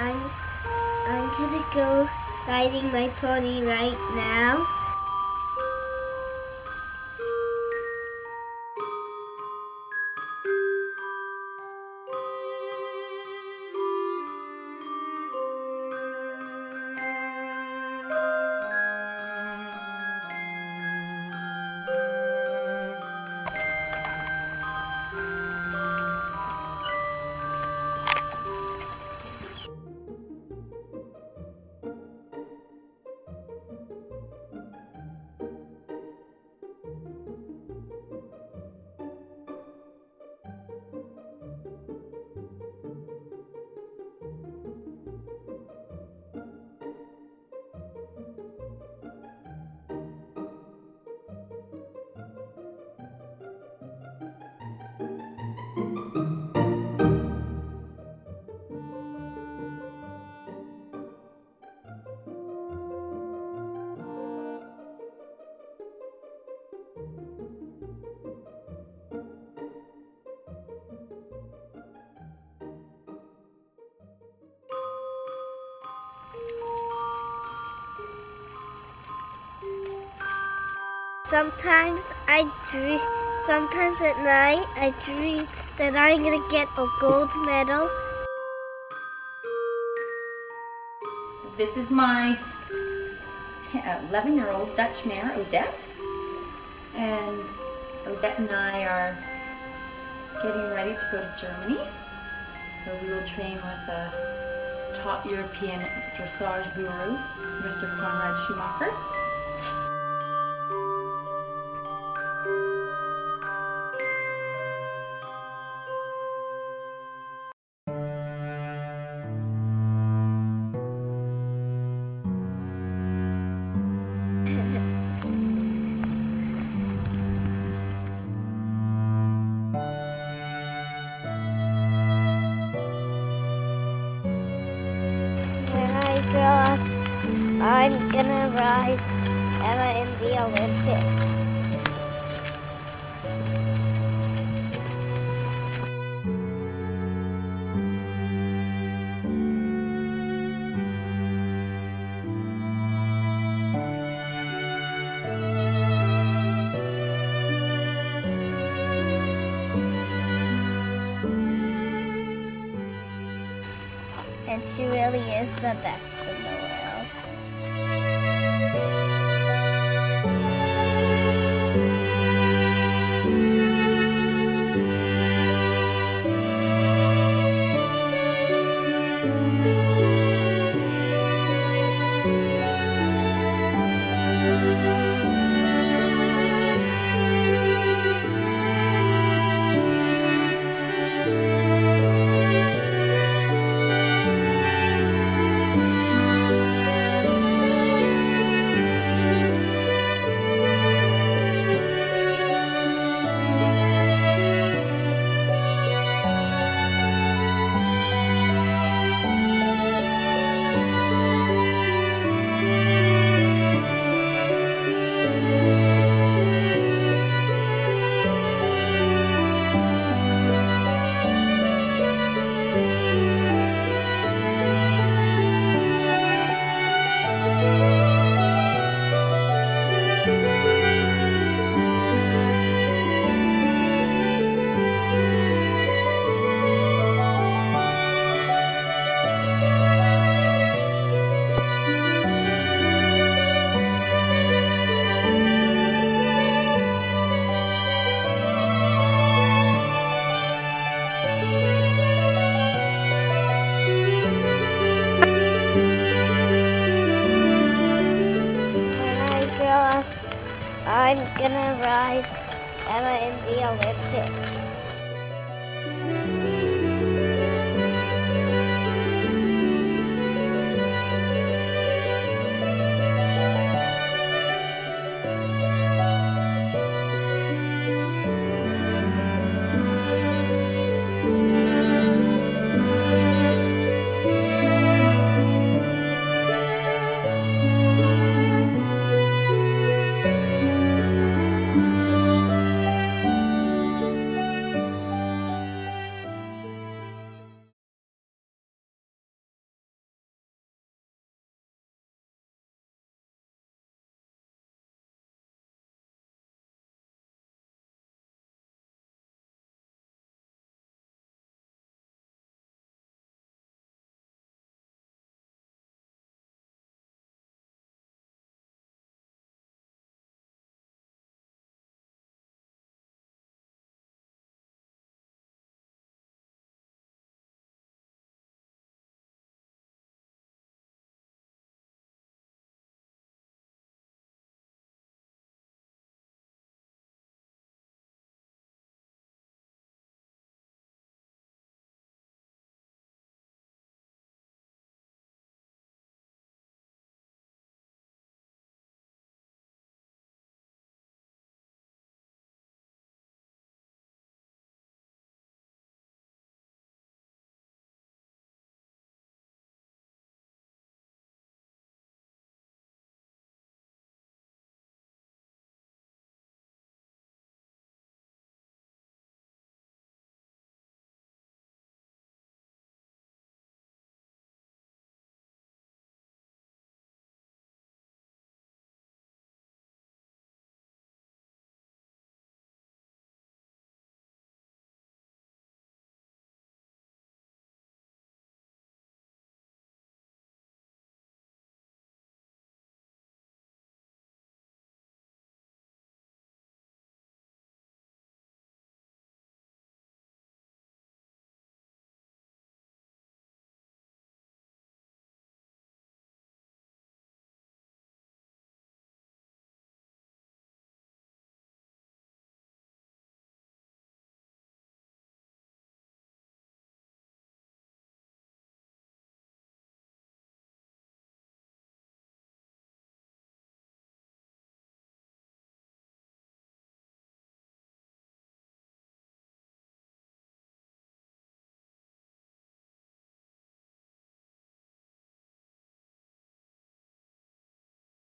I'm I'm gonna go riding my pony right now. Sometimes I dream, sometimes at night I dream that I'm gonna get a gold medal. This is my uh, 11 year old Dutch mare, Odette. And Odette and I are getting ready to go to Germany, where we will train with a top European dressage guru, Mr. Conrad Schumacher. I'm gonna ride Emma in the Olympics. And she really is the best I'm gonna ride Emma in the Olympics.